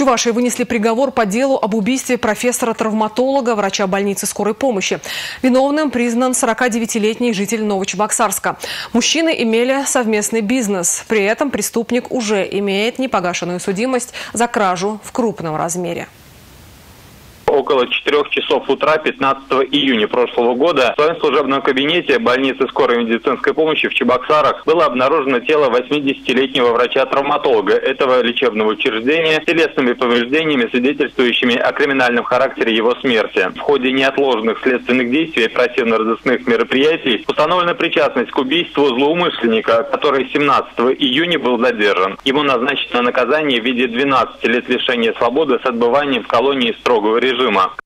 Чувашии вынесли приговор по делу об убийстве профессора-травматолога, врача больницы скорой помощи. Виновным признан 49-летний житель Новочебоксарска. Мужчины имели совместный бизнес. При этом преступник уже имеет непогашенную судимость за кражу в крупном размере около 4 часов утра 15 июня прошлого года в своем служебном кабинете больницы скорой медицинской помощи в Чебоксарах было обнаружено тело 80-летнего врача-травматолога этого лечебного учреждения с телесными повреждениями, свидетельствующими о криминальном характере его смерти. В ходе неотложных следственных действий и оперативно-розыскных мероприятий установлена причастность к убийству злоумышленника, который 17 июня был задержан. Ему назначено наказание в виде 12 лет лишения свободы с отбыванием в колонии строгого режима режима.